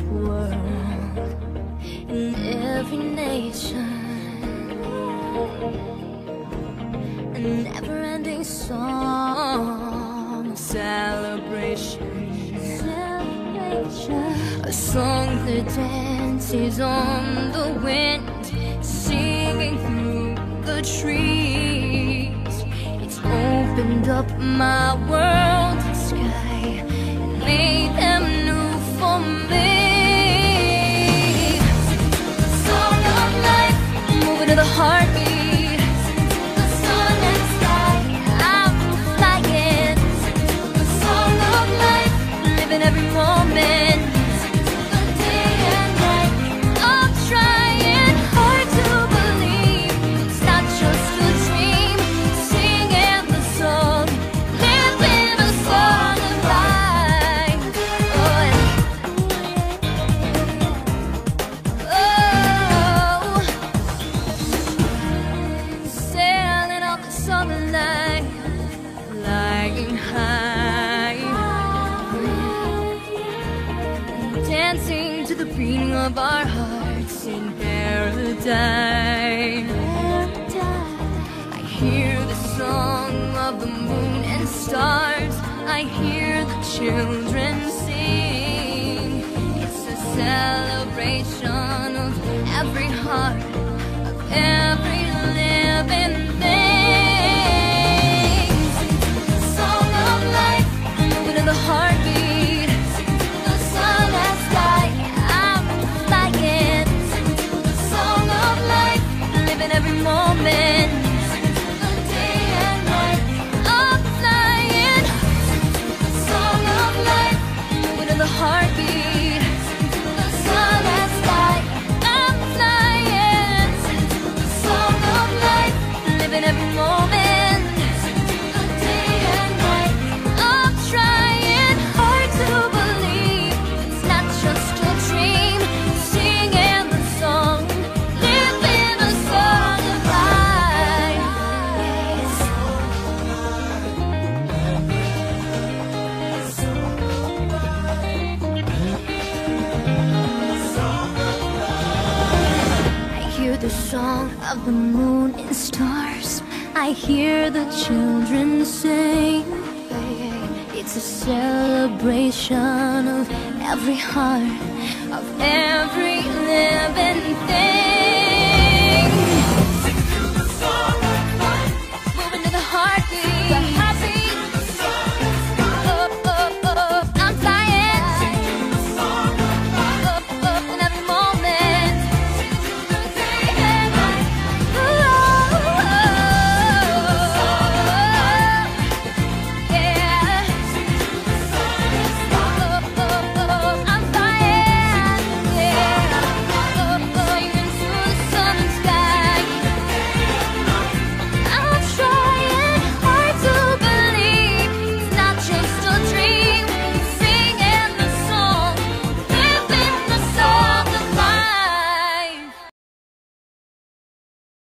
world, in every nation. A never-ending song of celebration, celebration. A song that dances on the wind, singing through the trees. It's opened up my world sky and made to the beating of our hearts in paradise. I hear the song of the moon and stars. I hear the children sing. It's a celebration of every heart, of every song of the moon and stars. I hear the children sing. It's a celebration of every heart, of every living thing.